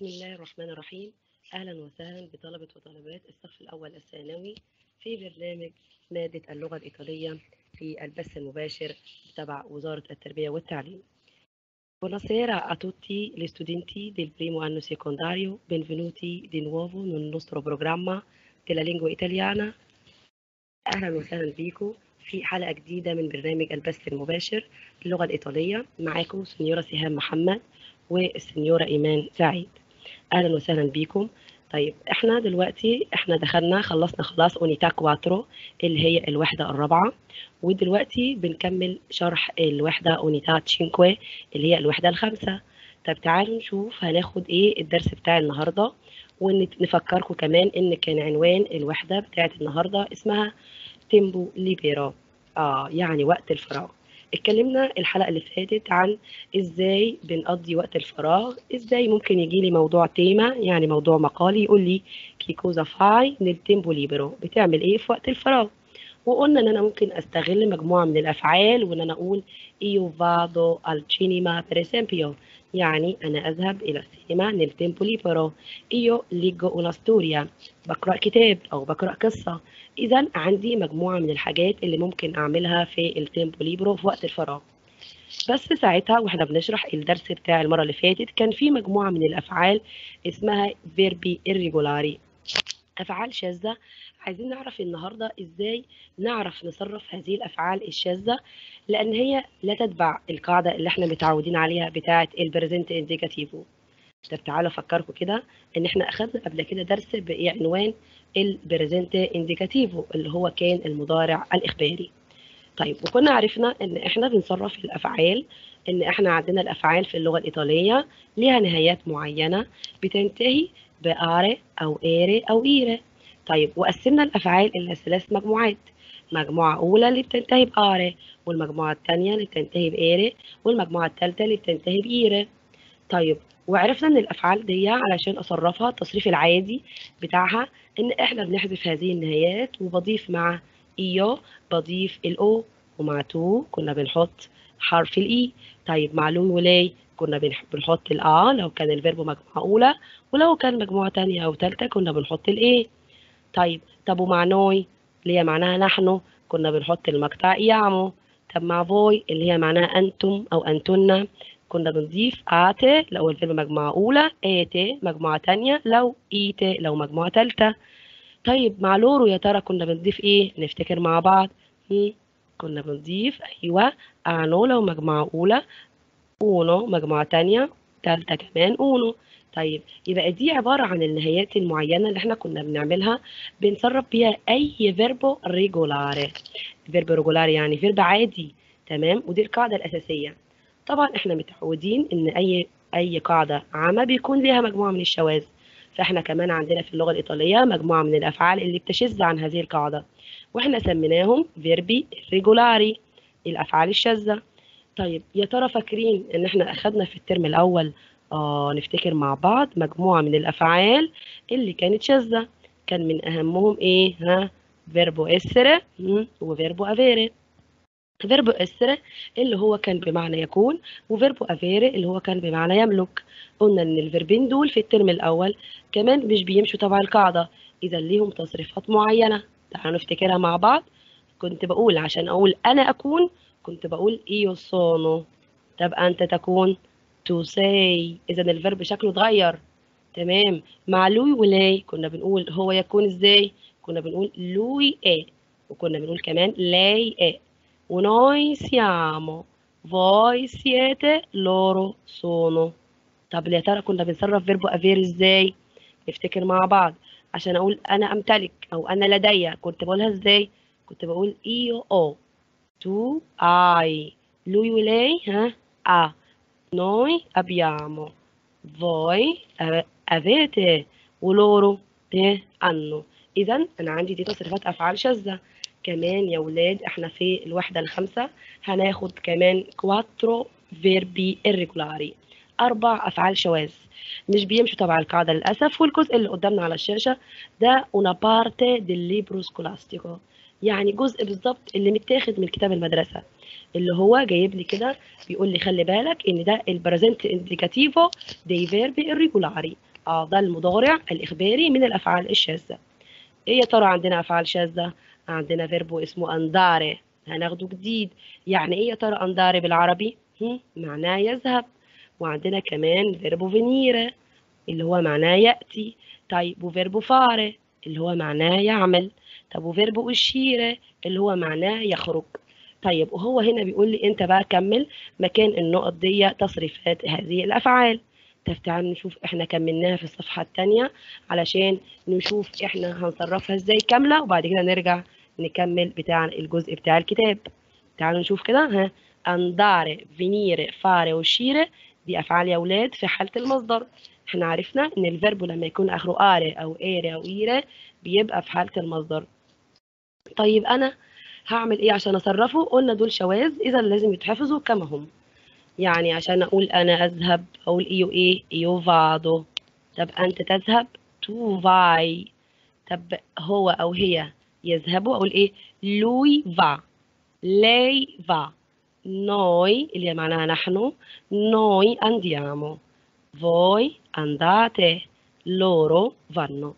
بسم الله الرحمن الرحيم أهلا وسهلا بطلبة وطالبات الصف الأول الثانوي في برنامج مادة اللغة الإيطالية في البث المباشر تبع وزارة التربية والتعليم. Buonasera a tutti gli studenti del primo anno secondario, benvenuti di nuovo nel nostro programma della lingua italiana. أهلا وسهلا بيكم في حلقة جديدة من برنامج البث المباشر اللغة الإيطالية معاكم سنيورة سهام محمد والسنيورة إيمان سعيد أهلا وسهلا بيكم. طيب إحنا دلوقتي إحنا دخلنا خلصنا خلاص unità quattro اللي هي الوحدة الرابعة. ودلوقتي بنكمل شرح الوحدة unità cinque اللي هي الوحدة الخامسة. طب تعالوا نشوف هناخد إيه الدرس بتاع النهارده. ونفكركم كمان إن كان عنوان الوحدة بتاعت النهارده اسمها tempo libero. آه يعني وقت الفراغ. اتكلمنا الحلقة اللي فاتت عن إزاي بنقضي وقت الفراغ إزاي ممكن يجي لي موضوع tema يعني موضوع مقالي يقول لي che cosa fai nel tempo libero بتعمل إيه في وقت الفراغ؟ وقلنا إن أنا ممكن أستغل مجموعة من الأفعال وإن أنا أقول io vado al cinema per esempio يعني أنا أذهب إلى السينما tempo libero io leggo una storia بقرأ كتاب أو بقرأ قصة. اذا عندي مجموعة من الحاجات اللي ممكن أعملها في ال tempo libero في وقت الفراغ. بس ساعتها وإحنا بنشرح الدرس بتاع المرة اللي فاتت كان في مجموعة من الأفعال اسمها verbi irregolari. أفعال شاذة. عايزين نعرف النهارده إزاي نعرف نصرف هذه الأفعال الشاذة لأن هي لا تتبع القاعدة اللي إحنا متعودين عليها بتاعة ال presente indicativo طب تعالوا أفكركم كده إن إحنا اخذنا قبل كده درس بعنوان ال presente indicativo اللي هو كان المضارع الإخباري. طيب وكنا عرفنا إن إحنا بنصرف الأفعال إن إحنا عندنا الأفعال في اللغة الإيطالية ليها نهايات معينة بتنتهي ب are أو ere أو ire طيب وقسمنا الأفعال إلى ثلاث مجموعات. مجموعة أولى اللي بتنتهي ب are والمجموعة الثانية اللي بتنتهي ب ere والمجموعة الثالثة اللي بتنتهي ب ire طيب وعرفنا إن الأفعال دي علشان أصرفها التصريف العادي بتاعها إن إحنا بنحذف هذه النهايات وبضيف مع io بضيف ال o ومع tu كنا بنحط حرف ال i طيب مع lui و lei كنا بنحط ال a لو كان ال verbo مجموعة أولى ولو كان مجموعة تانية أو ثالثه كنا بنحط ال e طيب طب ومع noi اللي هي معناها نحن كنا بنحط المقطع إيامو. طب مع فوي اللي هي معناها أنتم أو انتن كنا بنضيف آتي لو الفيلم مجموعة أولى آتي مجموعة تانية لو إيتي لو مجموعة تالتة. طيب مع لورو يا ترى كنا بنضيف إيه؟ نفتكر مع بعض. كنا بنضيف أيوة آنو لو مجموعة أولى أونو مجموعة تانية تالتة كمان أونو. طيب يبقى دي عبارة عن النهايات المعينة اللي إحنا كنا بنعملها بنصرف بيها أي verbo regolare verbo regolare يعني verbo عادي تمام؟ ودي القاعدة الأساسية. طبعا إحنا متعودين إن أي أي قاعدة عامة بيكون ليها مجموعة من الشواذ. فاحنا كمان عندنا في اللغة الإيطالية مجموعة من الأفعال اللي بتشذ عن هذه القاعدة. وإحنا سميناهم verbi irregolari الأفعال الشاذة. طيب يا ترى فاكرين إن إحنا أخذنا في الترم الأول آه نفتكر مع بعض مجموعة من الأفعال اللي كانت شاذة. كان من أهمهم إيه؟ ها verbo essere و verbo avere verbo essere اللي هو كان بمعنى يكون و verbo avere اللي هو كان بمعنى يملك. قلنا إن الفيربين دول في الترم الأول كمان مش بيمشوا تبع القاعدة. إذا ليهم تصريفات معينة تعالوا نفتكرها مع بعض. كنت بقول عشان أقول أنا أكون كنت بقول io sono طب أنت تكون؟ tu sei إذا ال verbo شكله اتغير. تمام؟ مع lui و lei كنا بنقول هو يكون إزاي؟ كنا بنقول lui è وكنا بنقول كمان lei è و noi siamo voi siete loro sono طب يا ترى كنا بنصرف verbo avere إزاي؟ نفتكر مع بعض. عشان أقول أنا أمتلك أو أنا لدي. كنت بقولها إزاي؟ كنت بقول io ho tu hai lui و lei ها؟ ha noi abbiamo voi avete و loro إيه hanno. اذا أنا عندي دي تصريفات أفعال شاذة. كمان يا ولاد إحنا في الوحدة الخامسة هناخد كمان quattro verbi irregolari. أربع أفعال شواذ. مش بيمشوا تبع القاعدة للأسف والجزء اللي قدامنا على الشاشة ده una parte del libro scolastico. يعني جزء بالظبط اللي متاخد من كتاب المدرسة. اللي هو جايب لي كده بيقول لي خلي بالك إن ده ال presente indicativo dei verbi irregolari. آه ده المضارع الإخباري من الأفعال الشاذة. إيه يا ترى عندنا أفعال شاذة؟ عندنا verbo اسمه andare هناخده جديد. يعني إيه يا ترى andare بالعربي؟ معناه يذهب. وعندنا كمان verbo venire اللي هو معناه يأتي. طيب و verbo fare اللي هو معناه يعمل. طب و verbo uscire اللي هو معناه يخرج. طيب وهو هنا بيقول لي أنت بقى كمل مكان النقط دي تصريفات هذه الأفعال. طب تعالوا نشوف إحنا كملناها في الصفحة التانية علشان نشوف إحنا هنصرفها إزاي كاملة وبعد كده نرجع نكمل بتاع الجزء بتاع الكتاب. تعالوا نشوف كده ها. andare venire fare uscire دي أفعال يا أولاد في حالة المصدر. إحنا عرفنا إن ال verbo لما يكون آخره are أو ere أو ire بيبقى في حالة المصدر. طيب أنا هعمل إيه عشان أصرفه؟ قلنا دول شواذ إذا لازم يتحفظوا كما هم يعني عشان أقول أنا أذهب أقول io إيه؟ io vado. طب أنت تذهب؟ tu vai. طب هو أو هي يذهبوا؟ أقول إيه؟ lui va. lei va. noi اللي معناها نحن. noi andiamo voi andate loro vanno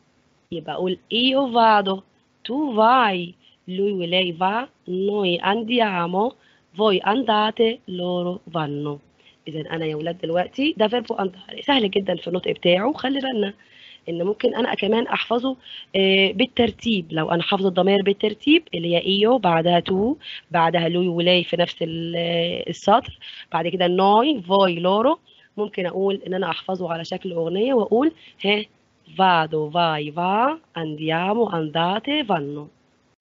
يبقى أقول io vado tu vai lui lei va noi andiamo voi andate loro vanno. اذا أنا يا ولاد دلوقتي ده verbo andare سهل جدا في النطق بتاعه خلي بالنا. إن ممكن أنا كمان أحفظه بالترتيب. لو أنا حافظه الضمائر بالترتيب اللي هي io بعدها tu بعدها lui و lei في نفس السطر. بعد كده noi voi loro. ممكن أقول إن أنا أحفظه على شكل أغنية وأقول ها vado vai va andiamo andate vanno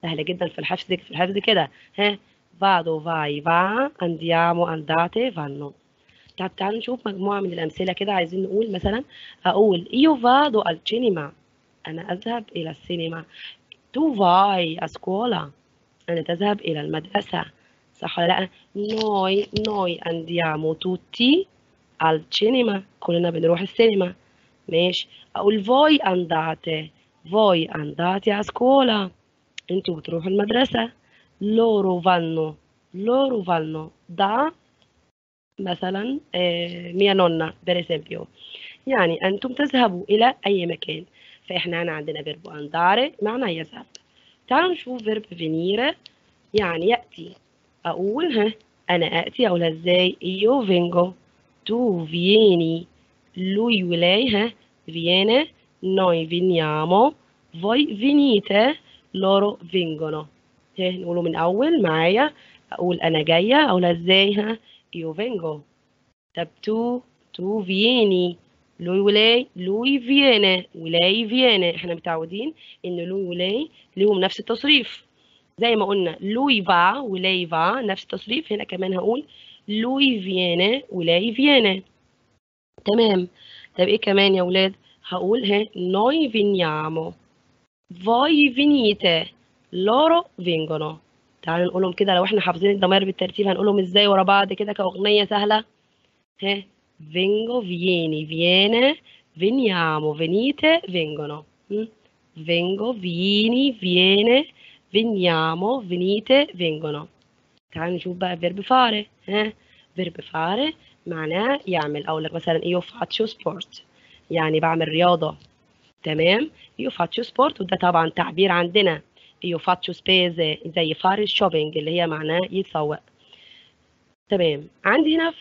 سهل جدا في الحفظ في الحفظ كده. ها؟ vado vai va andiamo andate vanno طب تعالوا نشوف مجموعة من الأمثلة كده عايزين نقول مثلا أقول vado al cinema أنا أذهب إلى السينما. vai a scuola أنا تذهب إلى المدرسة. صح ولا لأ؟ noi andiamo tutti al cinema كلنا بنروح السينما. ماشي. أقول andate voi andate a scuola أنتوا بتروحوا المدرسة. loro vanno loro vanno da مثلا mia nonna esempio يعني أنتم تذهبوا إلى أي مكان. فإحنا هنا عندنا verbo andare معناه يذهب. تعالوا نشوف verbo venire يعني يأتي. أقول ها أنا أأتي. أقولها إزاي؟ io vengo. Tu vieni. Lui و lei ها viene. Noi veniamo. Voi venite. Loro vengono نقوله من أول معايا أقول أنا جاية أقولها إزاي ها io vengo. طب tu tu vieni. Lui ولاي lui viene. ولاي viene. إحنا متعودين ان lui ولاي ليهم نفس التصريف زي ما قلنا lui va ولاي va نفس التصريف هنا كمان هقول lui viene ولاي viene. تمام طب إيه كمان يا ولاد هقول ها noi veniamo. Voi venite loro vengono. تعالوا نقولهم كده لو إحنا حافظين الضمائر بالترتيب هنقولهم إزاي ورا بعض كده كأغنية سهلة. ها؟ Vengo vieni viene veniamo venite vengono. vengo vieni viene veniamo venite vengono. تعالوا نشوف بقى verbo fare ها؟ verbo fare معناه يعمل. أقول لك مثلا io faccio sport يعني بعمل رياضة. تمام؟ faccio sport وده طبعا تعبير عندنا. faccio spese زي fare shopping اللي هي معناه يتسوق. تمام. عندي هنا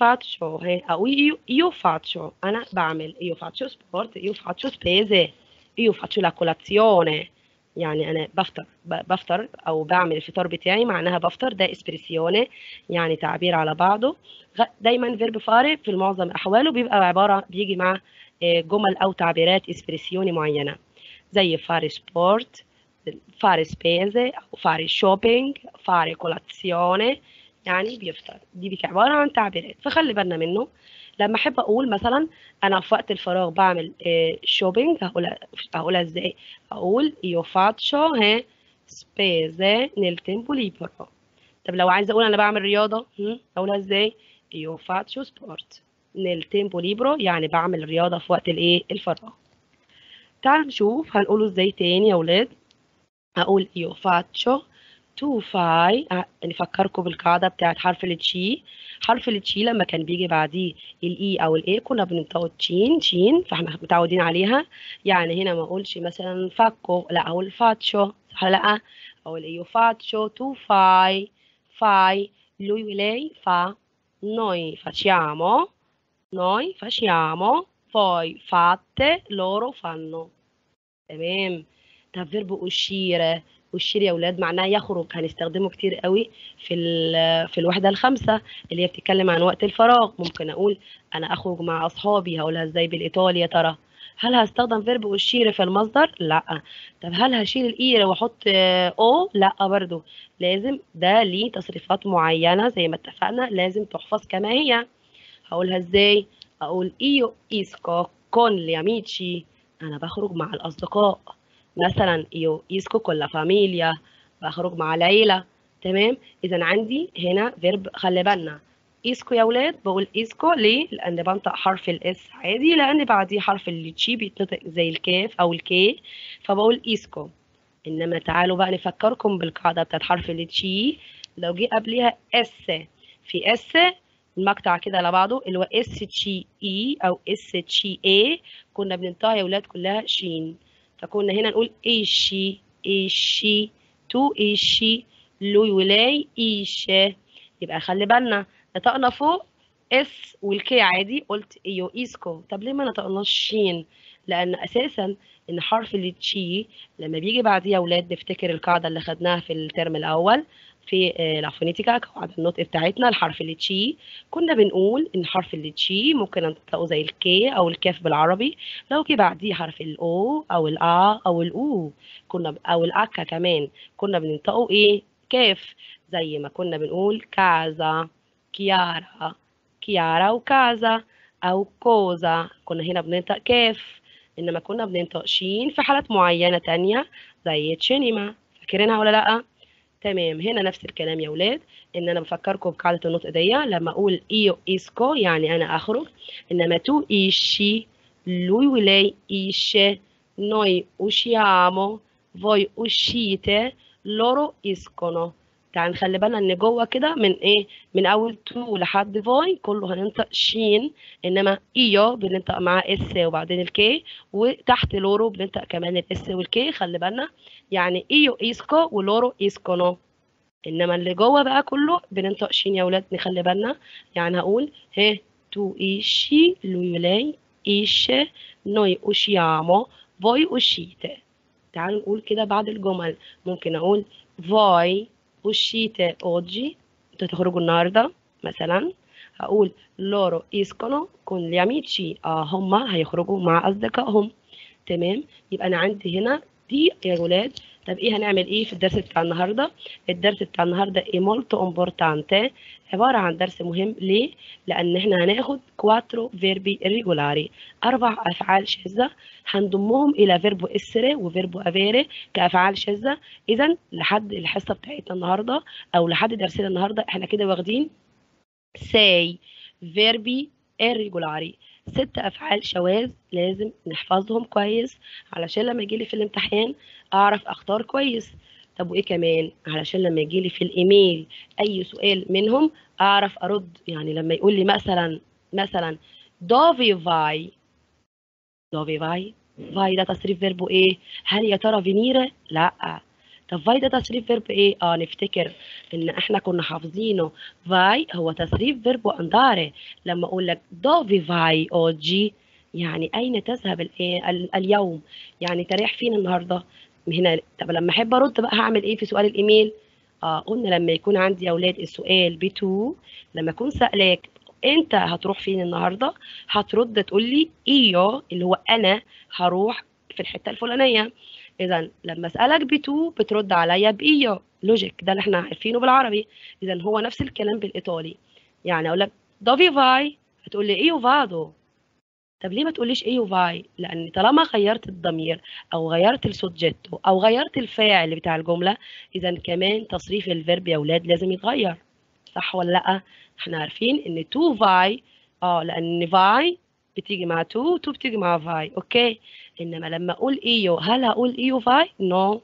هي أو io faccio أنا بعمل io faccio sport io faccio spese io faccio la colazione. يعني أنا بفطر بفطر أو بعمل الفطار بتاعي معناها بفطر ده إسبريسيونة. يعني تعبير على بعضه. دايما verbo fare في معظم أحواله بيبقى عباره بيجي مع جمل أو تعبيرات espressioni معينة زي fare sport fare spese fare shopping fare colazione يعني بيفطر دي عبارة عن تعبيرات. فخلي بالنا منه. لما أحب أقول مثلا أنا في وقت الفراغ بعمل shopping هقولها هقولها إزاي؟ أقول io faccio ها spese nel tempo libero طب لو عايزة أقول أنا بعمل رياضة أقولها إزاي؟ io faccio sport tempo libero يعني بعمل رياضة في وقت الإيه؟ الفراغ. تعال نشوف هنقوله إزاي تاني يا ولاد. هقول io faccio tu fai نفكركم بالقاعدة بتاعت حرف التشي حرف التشي لما كان بيجي بعديه ال i أو ال e كنا بننطقه تشين تشين فاحنا متعودين عليها. يعني هنا ما أقولش مثلا faco لا أقول faccio صح لأ؟ أقول io faccio tu fai fai lui lei fa noi facciamo noi facciamo voi fate loro fanno. تمام طب verbo uscire uscire يا ولاد معناه يخرج هنستخدمه كتير قوي في في الوحده الخامسه اللي هي بتتكلم عن وقت الفراغ. ممكن أقول أنا أخرج مع أصحابي هقولها إزاي بالايطالي يا ترى. هل هستخدم verbo uscire في المصدر؟ لا. طب هل هشيل ال e وأحط o؟ لا برضو. لازم ده ليه تصريفات معينة زي ما اتفقنا لازم تحفظ كما هي. هقولها إزاي؟ أقول io esco con gli amici. أنا بخرج مع الأصدقاء. مثلا io esco con la famiglia. بخرج مع العيلة. تمام؟ إذا عندي هنا verbo خلي بالنا. esco يا ولاد بقول esco ليه؟ لأن بنطق حرف ال s عادي لأن بعديه حرف ال ci بيتنطق زي الكاف أو الكي فبقول esco. إنما تعالوا بقى نفكركم بالقاعدة بتاعت حرف ال ci لو جه قبلها S في S المقطع كده على بعضه اللي هو إس تشي إي أو إس تشي إيه كنا بننطقها يا ولاد كلها شين. فكنا هنا نقول esci esci tu esci lui و lei esce يبقى خلي بالنا نطقنا فوق S وال K عادي قلت io esco طب ليه ما نطقناش شين؟ لأن أساسا إن حرف ال ci لما بيجي بعديه يا أولاد نفتكر القاعدة اللي خدناها في ال term الأول. في ال fonetica قواعد النطق بتاعتنا الحرف ال ci كنا بنقول إن حرف ال ci ممكن ننطقه زي ال K أو الكاف بالعربي. لو جه بعديه حرف الاو أو الا أو الاو كنا أو الاكا كمان. كنا بننطقه إيه؟ كاف. زي ما كنا بنقول casa Chiara Chiara و casa أو cosa. كنا هنا بننطق كاف. إنما كنا بننطق شين في حالات معينة تانية زي تشينيما. فاكرينها ولا لأ؟ تمام. هنا نفس الكلام يا ولاد إن أنا بفكركم بقاعدة النطق دي لما أقول io esco يعني أنا أخرج. إنما tu esci lui و lei esce noi usciamo voi uscite loro escono تعال نخلي بالنا إن جوه كده من إيه؟ من أول tu لحد voi كله هننطق شين إنما io بننطق معاه S وبعدين ال K وتحت loro بننطق كمان ال S وال K. خلي بالنا يعني io esco و loro escono إنما اللي جوه بقى كله بننطق شين يا ولاد. نخلي بالنا يعني هقول ها tu esci lei esce noi usciamo voi uscite تعالوا نقول كده بعد الجمل. ممكن أقول voi uscite oggi تخرجوا النهارده مثلا هقول loro escono con gli amici آه هما هيخرجوا مع اصدقائهم تمام يبقى أنا عندي هنا دي يا ولاد طب إيه هنعمل إيه في الدرس بتاع النهارده؟ الدرس بتاع النهارده è molto importante عبارة عن درس مهم. ليه؟ لأن إحنا هناخد quattro verbi irregolari أربع أفعال شاذة هنضمهم إلى verbo essere و verbo avere كأفعال شاذة. إذا لحد الحصة بتاعتنا النهارده أو لحد درسنا النهارده إحنا كده واخدين sei verbi irregolari. ست أفعال شواذ لازم نحفظهم كويس علشان لما يجيلي في الامتحان أعرف أختار كويس. طب وإيه كمان؟ علشان لما يجيلي في الإيميل أي سؤال منهم أعرف أرد. يعني لما يقول لي مثلا مثلا dove vai dove vai vai ده تصريف verbo إيه؟ هل يا ترى venire؟ لأ. طب vai ده تصريف verb إيه؟ آه نفتكر إن إحنا كنا حافظينه. vai هو تصريف verbo andare لما أقول لك dove vai oggi يعني أين تذهب الايه اليوم؟ يعني تريح فين النهارده؟ هنا. طب لما أحب أرد بقى هعمل إيه في سؤال الإيميل؟ آه قلنا لما يكون عندي يا أولاد السؤال ب tu لما أكون سألاك أنت هتروح فين النهارده؟ هترد تقول لي io اللي هو أنا هروح في الحتة الفلانية. إذا لما أسألك ب tu بترد عليا ب io. logic ده اللي إحنا عارفينه بالعربي. إذا هو نفس الكلام بالإيطالي. يعني أقول لك dove vai هتقول لي io vado طب ليه ما تقوليش io vai لأن طالما غيرت الضمير أو غيرت ال soggetto أو غيرت الفاعل بتاع الجملة إذا كمان تصريف ال verb يا أولاد لازم يتغير. صح ولا لأ؟ إحنا عارفين إن tu vai آه لأن vai بتيجي مع tu tu بتيجي مع vai okay؟ إنما لما أقول io هل هقول io vai؟ no.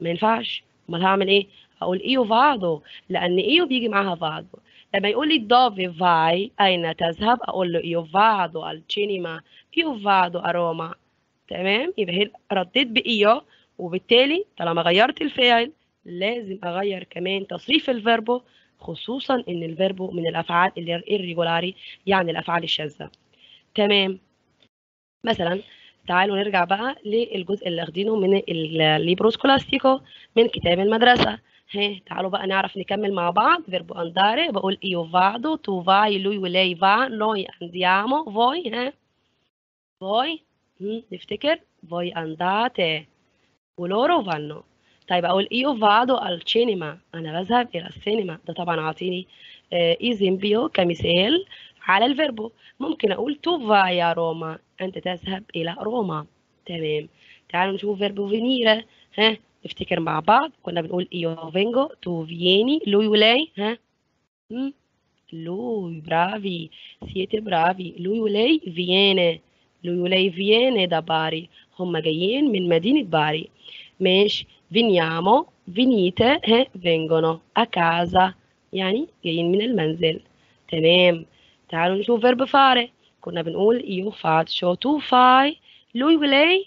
ما ينفعش. أمال هعمل إيه؟ هقول io vado لأن io بيجي معاها vado لما يقول لي dove vai أين تذهب؟ أقول له io vado al cinema io vado a Roma. تمام؟ يبقى رديت ب io وبالتالي طالما غيرت الفاعل لازم أغير كمان تصريف ال verbo خصوصا إن ال verbo من الأفعال ال irregolari يعني الأفعال الشاذة. تمام؟ مثلا تعالوا نرجع بقى للجزء اللي اخدينه من ال libro scolastico من كتاب المدرسة. ها تعالوا بقى نعرف نكمل مع بعض. verbo andare بقول io vado tu vai lui lei va noi andiamo voi ها voi نفتكر voi andate. و loro vanno. طيب أقول io vado al cinema. أنا بذهب إلى السينما. ده طبعا عاطيني esempio كمثال على ال verbo. ممكن أقول tu vai a Roma. أنت تذهب إلى روما. تمام. تعالوا نشوف verbo venire ها نفتكر مع بعض. كنا بنقول io vengo tu vieni lui و lei ها. مم. lui bravi siete bravi lui و lei viene lui و lei viene da Bari هم جايين من مدينة باري. ماشي. veniamo venite ها a casa يعني جايين من المنزل. تمام. تعالوا نشوف verb fare كنا بنقول io faccio tu fai lui و lei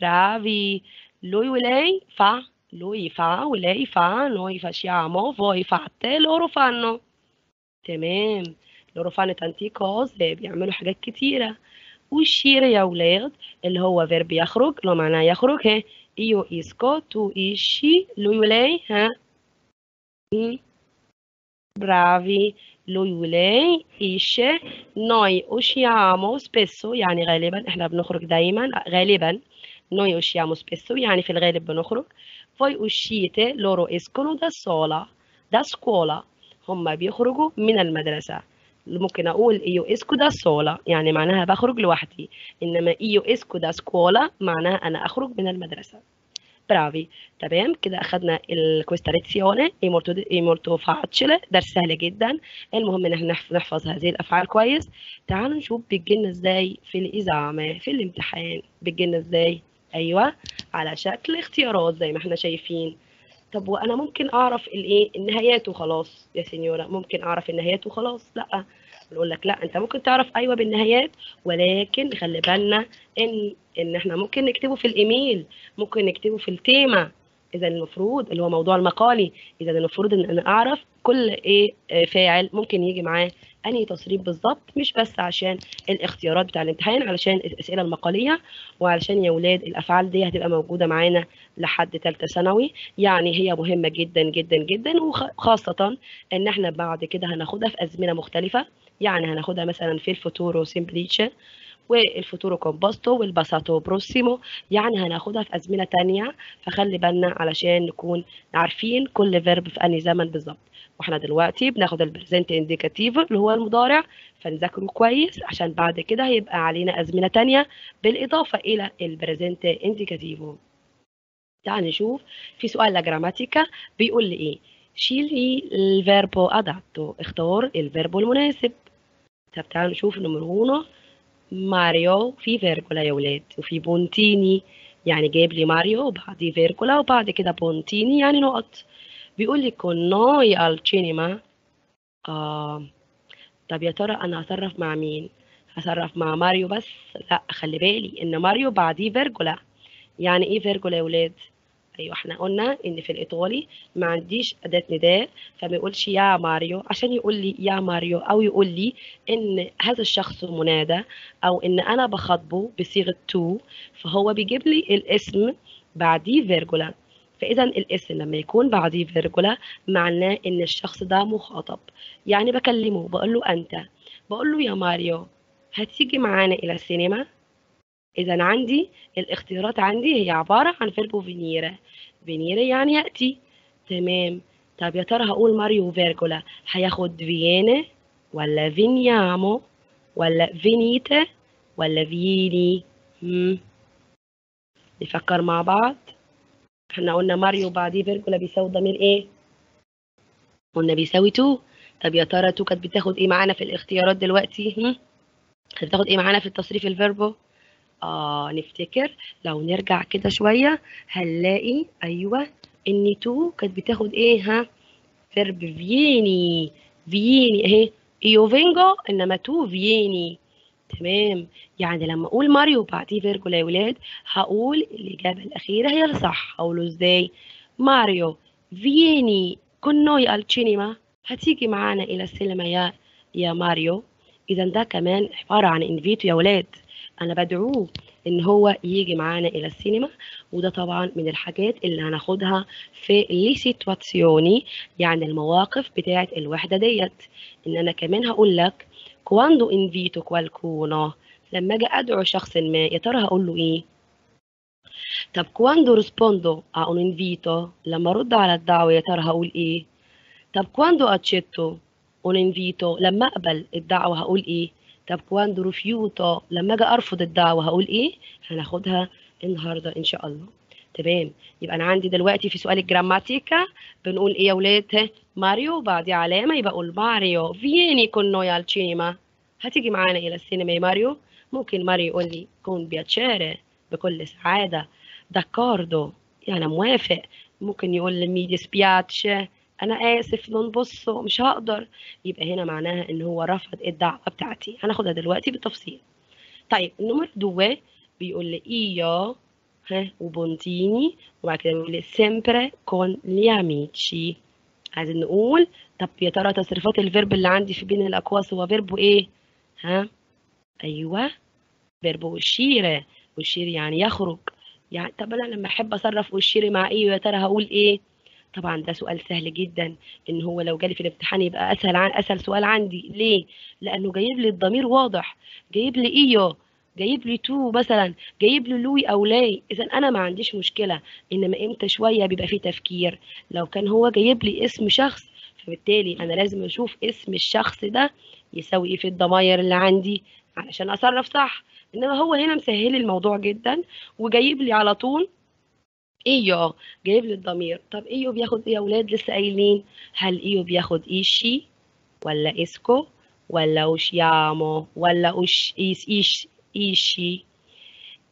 bravi lui و lei fa lui fa و lei fa noi facciamo voi fate loro fanno تمام loro fanno tante cose بيعملوا حاجات كتيرة uscire يا ولاد اللي هو verb يخرج لو معناه يخرج هي io esco tu esci lui و lei ها bravi lui و lei esce noi usciamo spesso يعني غالبا إحنا بنخرج دايما غالبا noi usciamo spesso يعني في الغالب بنخرج voi uscite loro escono da sola da scuola. هم بيخرجوا من المدرسة ممكن أقول io esco da sola يعني معناها بخرج لوحدي إنما io esco da scuola معناها أنا أخرج من المدرسة bravi تمام كده questa lezione è molto facile درس سهل جدا المهم إن إحنا نحفظ هذه الأفعال كويس تعالوا نشوف بتجيلنا إزاي في الإذاعة في الامتحان بتجيلنا إزاي أيوة على شكل اختيارات زي ما إحنا شايفين طب وأنا ممكن اعرف الايه النهايات وخلاص يا سينيورا ممكن اعرف النهايات وخلاص لا نقول لك لا انت ممكن تعرف أيوه بالنهايات ولكن خلي بالنا إن إن إحنا ممكن نكتبه في الإيميل ممكن نكتبه في التيمة. إذا المفروض اللي هو موضوع المقالي إذا المفروض إن أنا أعرف كل إيه فاعل ممكن يجي معاه أنهي تصريف بالظبط مش بس عشان الاختيارات بتاع الامتحان علشان الأسئلة المقالية وعلشان يا ولاد الأفعال دي هتبقى موجودة معانا لحد ثالثه ثانوي. يعني هي مهمة جدا جدا جدا وخاصه إن إحنا بعد كده هناخدها في أزمنة مختلفة. يعني هناخدها مثلا في ال futuro semplice وال futuro composto وال passato prossimo يعني هناخدها في أزمنة تانية. فخلي بالنا علشان نكون عارفين كل verb في أنهي زمن بالظبط. وإحنا دلوقتي بناخد ال presente indicativo اللي هو المضارع. فنذاكره كويس عشان بعد كده هيبقى علينا أزمنة تانية بالإضافة إلى ال presente indicativo تعال نشوف. في سؤال la grammatica بيقول لي إيه؟ scegli il verbo adatto. اختار ال verbo المناسب. طب تعال نشوف numero 1 ماريو في virgola يا ولاد وفي puntini يعني جايب لي ماريو وبعديه virgola وبعد كده puntini يعني نقط. بيقول لي con noi al cinema آه طب يا ترى أنا هصرف مع مين؟ هصرف مع ماريو بس؟ لا خلي بالي إن ماريو بعديه virgola يعني إيه virgola يا ولاد؟ أيوه إحنا قلنا إن في الإيطالي ما عنديش أداة نداء فما يقولش يا ماريو عشان يقول لي يا ماريو أو يقول لي إن هذا الشخص منادى أو إن أنا بخاطبه بصيغة tu فهو بيجيب لي الاسم بعديه virgola. فاذا الاسم لما يكون بعديه virgola معناه إن الشخص ده مخاطب. يعني بكلمه بقول له أنت بقول له يا ماريو هتيجي معانا إلى السينما؟ إذا عندي الاختيارات عندي هي عبارة عن verbo venire venire يعني يأتي. تمام. طب يا ترى هقول ماريو virgola هياخد viene ولا veniamo ولا venite ولا vieni مم. نفكر مع بعض. إحنا قلنا ماريو بعديه virgola بيساوي ضمير إيه؟ قلنا بيساوي tu طب يا ترى tu كانت بتاخد إيه معانا في الاختيارات دلوقتي؟ هم؟ بتاخد إيه معانا في التصريف ال verbo آه نفتكر لو نرجع كده شوية هنلاقي أيوة إن tu كانت بتاخد إيه؟ ها verb vieni vieni أهي io vengo إنما tu vieni تمام. يعني لما أقول ماريو بعديه virgola يا ولاد هقول الإجابة الأخيرة هي الصح. هقوله إزاي؟ ماريو noi al cinema هتيجي معانا إلى السينما يا يا ماريو. إذا ده كمان عبارة عن invito يا ولاد. أنا بدعوه إن هو يجي معانا إلى السينما وده طبعا من الحاجات اللي هناخدها في le situazioni يعني المواقف بتاعة الوحدة ديت إن أنا كمان هقول لك quando invito qualcuno لما أجي أدعو شخص ما يا ترى هقول له إيه؟ طب quando rispondo a un invito لما أرد على الدعوة يا ترى هقول إيه؟ طب quando accetto un invito لما أقبل الدعوة هقول إيه؟ طب quando rifiuto لما أجي أرفض الدعوة هقول إيه؟ هناخدها النهاردة إن شاء الله. تمام. يبقى أنا عندي دلوقتي في سؤال ال grammatica. بنقول إيه يا ولاد؟ ماريو. بعديه علامة يبقى أقول ماريو. vieni noi al cinema هتيجي معانا إلى السينما يا ماريو؟ ممكن ماريو يقول لي con piacere بكل سعادة. d'accordo. يعني موافق. ممكن يقول لي mi dispiace أنا آسف non posso مش هقدر يبقى هنا معناها إن هو رفض الدعوة بتاعتي. هناخدها دلوقتي بالتفصيل. طيب ال numero due بيقول لي io ها و puntini وبعد كده بيقول لي sempre con gli amici. عايزين نقول طب يا ترى تصريفات ال verb اللي عندي في بين الأقواس هو verbo إيه؟ ها؟ أيوه. verbo uscire uscire يعني يخرج. يعني طب أنا لما أحب أصرف uscire مع إيه يا ترى هقول إيه؟ طبعا ده سؤال سهل جدا إن هو لو جالي في الامتحان يبقى أسهل عن أسهل سؤال عندي. ليه؟ لأنه جايب لي الضمير واضح جايب لي io جايب لي tu مثلا جايب لي lui أو lei. اذا أنا ما عنديش مشكلة إنما إمتى شوية بيبقى فيه تفكير. لو كان هو جايب لي اسم شخص فبالتالي أنا لازم أشوف اسم الشخص ده يساوي إيه في الضماير اللي عندي علشان أصرف صح. إنما هو هنا مسهل الموضوع جدا وجايب لي على طول io جايب لي الضمير. طب io بياخد إيه يا أولاد لسه قايلين. هل io بياخد esci ولا esco ولا usciamo أوش اوش esce esci؟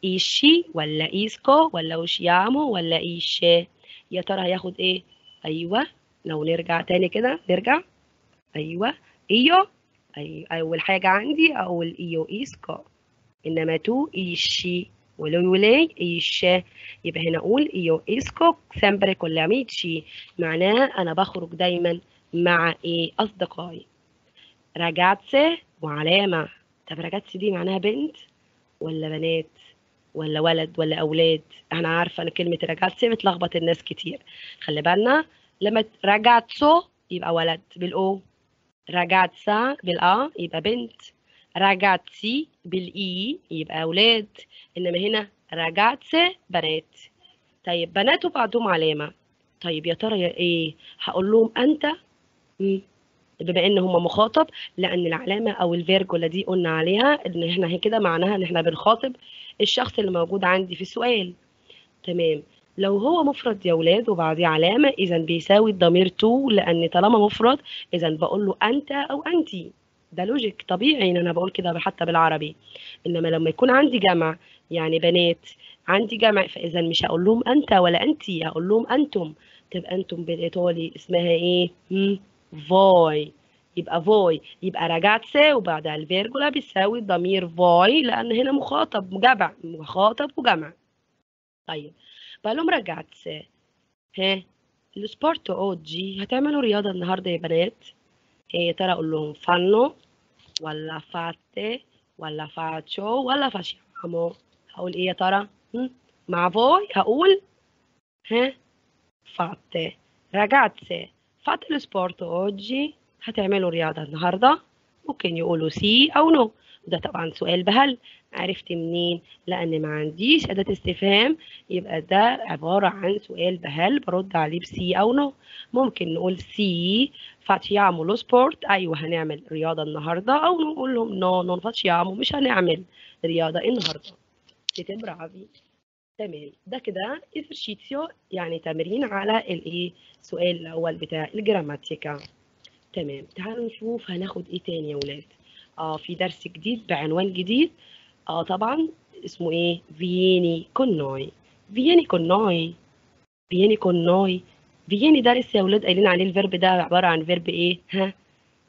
esci ولا esco ولا usciamo ولا esci؟ يا ترى هياخد إيه؟ أيوه. لو نرجع تاني كده نرجع. أيوه. io. أول حاجة عندي أقول io esco إنما tu esci. و lui و lei esce؟ يبقى هنا أقول io esco sempre con gli amici معناها أنا بخرج دايما مع إيه؟ أصدقائي. ragazze وعلامة. طب ragazze دي معناها بنت ولا بنات ولا ولد ولا أولاد؟ أنا عارفة إن كلمة ragazze بتلخبط الناس كتير. خلي بالنا لما ragazzo يبقى ولد بال o. ragazza بال a يبقى بنت. ragazzi بال i يبقى أولاد انما هنا ragazze بنات طيب بنات وبعدهم علامه طيب يا ترى إيه هقول لهم انت. بما ان هم مخاطب لأن العلامه أو ال virgola دي قلنا عليها ان إحنا كده معناها ان إحنا بنخاطب الشخص اللي موجود عندي في السؤال تمام لو هو مفرد يا ولاد وبعديه علامه اذا بيساوي الضمير tu لأن طالما مفرد اذا بقول له انت أو انتي ده logic طبيعي إن أنا بقول كده حتى بالعربي. إنما لما يكون عندي جمع يعني بنات عندي جمع فإذا مش هقول لهم أنت ولا أنتي هقول لهم أنتم. تبقى أنتم بالايطالي اسمها إيه؟ voi يبقى voi يبقى ragazze وبعدها ال virgola بيساوي ضمير voi لأن هنا مخاطب جمع. مخاطب وجمع. طيب. بقول لهم ragazze ها؟ lo sport oggi هتعملوا رياضة النهارده يا بنات؟ ترى أقول لهم fanno ولا fate ولا faccio ولا facciamo هقول إيه يا ترى مع voi هقول ها fate ragazze fate lo sport oggi. هتعملوا رياضة النهاردة ممكن يقولوا sì أو no وده طبعا سؤال بهل. عرفت منين؟ لأن ما عنديش أداة استفهام. يبقى ده عبارة عن سؤال بهل. برد عليه ب sì أو no. ممكن نقول sì. facciamo lo sport أيوة هنعمل رياضة النهاردة. أو نقول لهم no non facciamo مش هنعمل النهاردة. siete bravi تمام. ده كده esercizio يعني تمرين على الإيه؟ السؤال الأول بتاع ال grammatica. تمام. تعالوا نشوف هناخد إيه تاني يا ولاد. آه في درس جديد بعنوان جديد. آه طبعا اسمه إيه؟ vieni con noi vieni con noi vieni con noi vieni ده لسه يا ولاد قايلين عليه. ال verb ده عبارة عن verb إيه؟ ها؟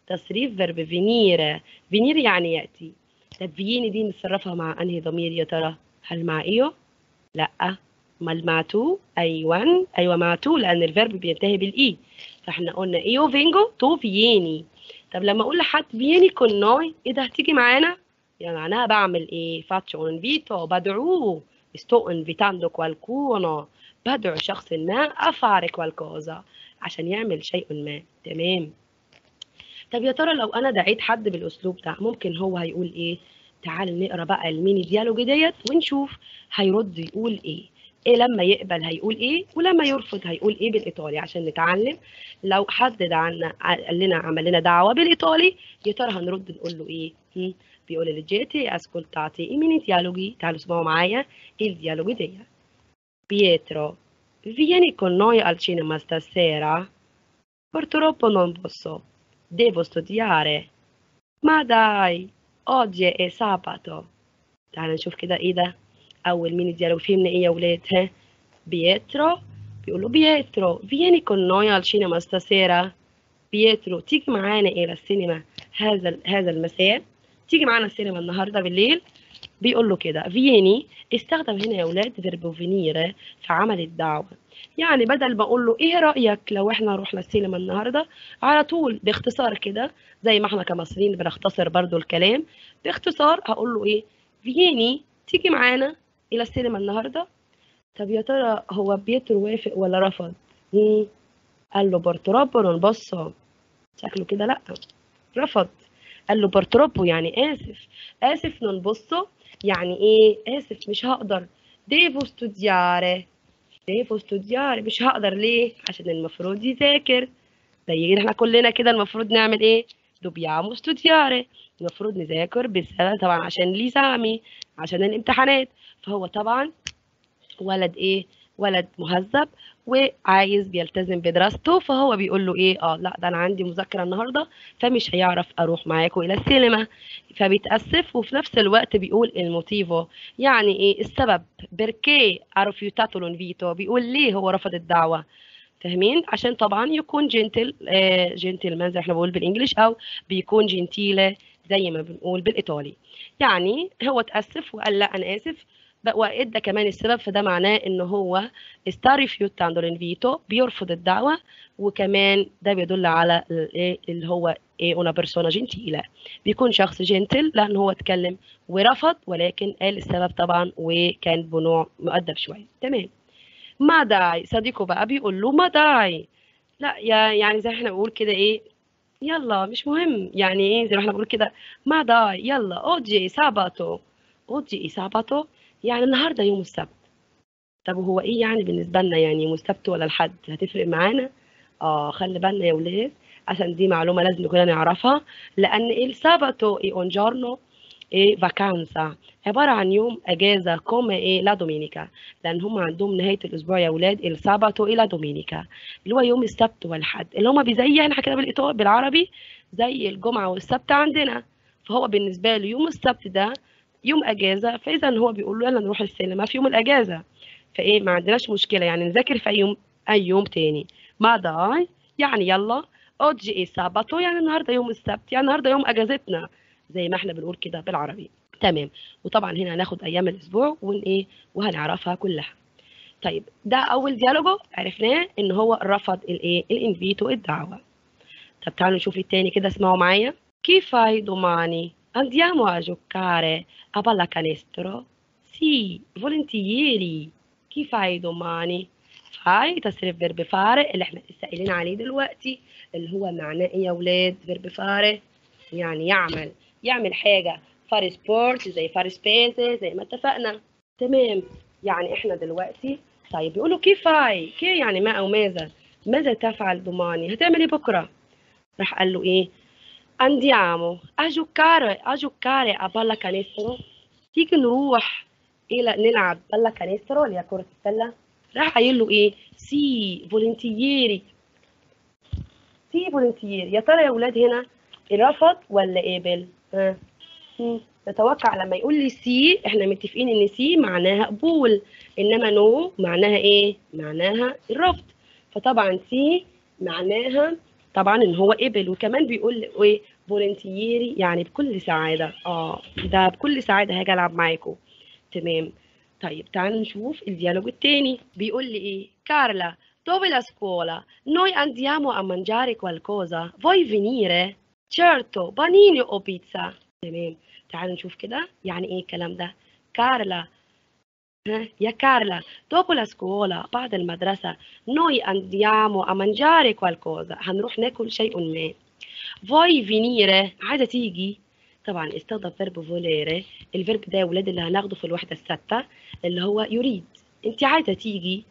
تصريف verb venire venire يعني يأتي. طب vieni دي نصرفها مع أنهي ضمير يا ترى؟ هل مع io؟ لأ. امال مع tu؟ أيوه أيوه مع tu لأن ال verb بينتهي بال i. فإحنا قلنا io vengo tu vieni طب لما أقول لحد vieni con noi إيه ده هتيجي معانا؟ يعني معناها بعمل إيه؟ un invito بدعوه sto invitando qualcuno بدعو شخص ما أفعل qualcosa عشان يعمل شيء ما. تمام؟ طب يا ترى لو أنا دعيت حد بالأسلوب ده ممكن هو هيقول إيه؟ تعال نقرأ بقى ال mini dialogue ديت ونشوف هيرد يقول إيه. إيه لما يقبل هيقول إيه ولما يرفض هيقول إيه بالإيطالي عشان نتعلم. لو حد دعنا قال لنا عمل لنا دعوة بالإيطالي يا ترى هنرد نقول له إيه؟ بيقول leggete ascoltate i mini dialoghi تعالوا اسمعوا معايا. il dialogo دي؟ Pietro vieni con noi al cinema stasera? Purtroppo non posso. Devo studiare. Ma dai oggi è sabato. تعالوا نشوف كده إيه ده أول mini dialogue فهمنا إيه يا ولاد ها بيترو بيقول له بيترو vieni con noi al cinema بيترو تيجي معانا إلى السينما هذا هذا المساء. تيجي معانا السينما النهارده بالليل. بيقول له كده. vieni استخدم هنا يا ولاد verbo venire في عمل الدعوة. يعني بدل ما أقول له إيه رأيك لو إحنا رحنا السينما النهارده؟ على طول باختصار كده زي ما إحنا كمصريين بنختصر برضو الكلام. باختصار هقول له إيه؟ vieni تيجي معانا إلى السينما النهارده. طب يا ترى هو بيترو وافق ولا رفض؟ مم. قال له purtroppo non posso شكله كده لأ رفض. قال له purtroppo يعني آسف. آسف non posso يعني إيه؟ آسف مش هقدر. devo studiare. devo studiare. مش هقدر ليه؟ عشان المفروض يذاكر. زي إحنا كلنا كده المفروض نعمل إيه؟ dobbiamo studiare. المفروض نذاكر بسبب طبعا عشان gli esami عشان الامتحانات. فهو طبعا ولد إيه؟ ولد مهذب وعايز بيلتزم بدراسته. فهو بيقول له إيه؟ آه لا ده أنا عندي مذاكرة النهارده فمش هيعرف أروح معاكم إلى السينما. فبيتأسف وفي نفس الوقت بيقول ال motivo يعني إيه؟ السبب perché ha rifiutato l'invito بيقول ليه هو رفض الدعوة؟ فاهمين؟ عشان طبعا يكون جنتل آه جنتلمان زي إحنا بنقول بالانجلش أو بيكون جنتيلة زي ما بنقول بالإيطالي. يعني هو اتأسف وقال لا أنا آسف. وادى كمان السبب فده معناه إن هو sta rifiutando l'invito بيرفض الدعوة وكمان ده بيدل على اللي هو إيه una persona gentile. بيكون شخص جنتل لأن هو اتكلم ورفض ولكن قال السبب طبعا وكان بنوع مؤدب شوية. تمام. ma dai صديقه بقى بيقول له ma dai لا يعني زي إحنا بنقول كده إيه يلا مش مهم. يعني إيه؟ زي ما إحنا بنقول كده. ma dai يلا. oggi sabato oggi sabato يعني النهارده يوم السبت. طب وهو إيه يعني بالنسبة لنا؟ يعني يوم السبت ولا الحد هتفرق معانا؟ آه خلي بالنا يا ولاد عشان دي معلومة لازم كلنا نعرفها لأن ال sabato è un giorno إيه vacanza عبارة عن يوم أجازة come è la domenica لأن هم عندهم نهاية الأسبوع يا ولاد ال sabato e la domenica. اللي هو يوم السبت والحد اللي هم زي إحنا كده بالايطالي بالعربي زي الجمعة والسبت عندنا. فهو بالنسبة له يوم السبت ده يوم أجازة. فإذا هو بيقول له يلا نروح السينما في يوم الأجازة. فإيه ما عندناش مشكلة يعني نذاكر في أي يوم أي يوم تاني. ma dai يعني يلا oggi è sabato يعني النهارده يوم السبت يعني النهارده يوم أجازتنا. زي ما إحنا بنقول كده بالعربي. تمام. وطبعا هنا هناخد أيام الأسبوع ون إيه وهنعرفها كلها. طيب ده أول dialogo عرفناه إن هو رفض الايه ال invito الدعوه طب تعالوا نشوف التاني كده اسمعوا معايا. كيف fai domani Andiamo a giocare a pallacanestro? Sì, volentieri. Che fai domani? fai تصريف verb fare اللي إحنا لسه قايلين عليه دلوقتي اللي هو معناه إيه يا ولاد؟ verb fare يعني يعمل. يعمل حاجة. fare sport زي fare spese زي ما اتفقنا. تمام. يعني إحنا دلوقتي طيب بيقولوا كيف فاي كي يعني ما أو ماذا؟ ماذا تفعل domani هتعمل إيه بكرة؟ راح قال له إيه؟ giocare a giocare a pallacanestro تيجي نروح إلى نلعب pallacanestro اللي هي كرة السلة. راح قايل له إيه؟ sì volentieri. sì volentieri. يا ترى يا ولاد هنا رفض ولا قبل. نتوقع لما يقول لي sì إحنا متفقين إن sì معناها قبول إنما no معناها إيه؟ معناها الرفض فطبعا sì معناها طبعا إن هو قبل وكمان بيقول إيه؟ volentieri يعني بكل سعادة. آه ده بكل سعادة هاجي ألعب معاكم تمام. طيب تعالوا نشوف الديالوج التاني. بيقول لي إيه؟ كارلا dove la scuola noi andiamo a mangiare qualcosa vuoi venire certo panini o pizza? تمام تعالوا نشوف كده. يعني إيه الكلام ده؟ كارلا ها يا كارلا dopo la scuola بعد المدرسة andiamo a mangiare qualcosa. هنروح ناكل شيء ما. Vuoi venire عايزة تيجي؟ طبعا استخدم verb volere ال verb ده يا ولاد اللي هناخده في الوحدة الثابتة اللي هو يريد. انت عايزة تيجي؟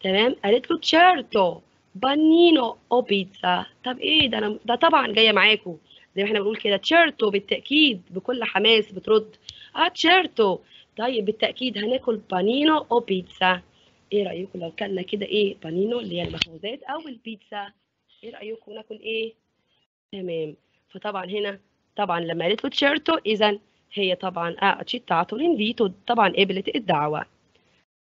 تمام؟ قالت له certo panino o pizza. طب إيه ده؟ أنا ده طبعا جاية معاكم زي ما إحنا بنقول كده certo بالتأكيد بكل حماس بترد. آه certo. طيب بالتأكيد هناكل panino أو بيتزا. إيه رأيكم لو كلنا كده إيه؟ panino اللي هي المخبوزات أو البيتزا. إيه رأيكم؟ ناكل إيه؟ تمام. فطبعا هنا طبعا لما قالت له تشيرتو اذا هي طبعا آه accettato l'invito طبعا قبلت الدعوة.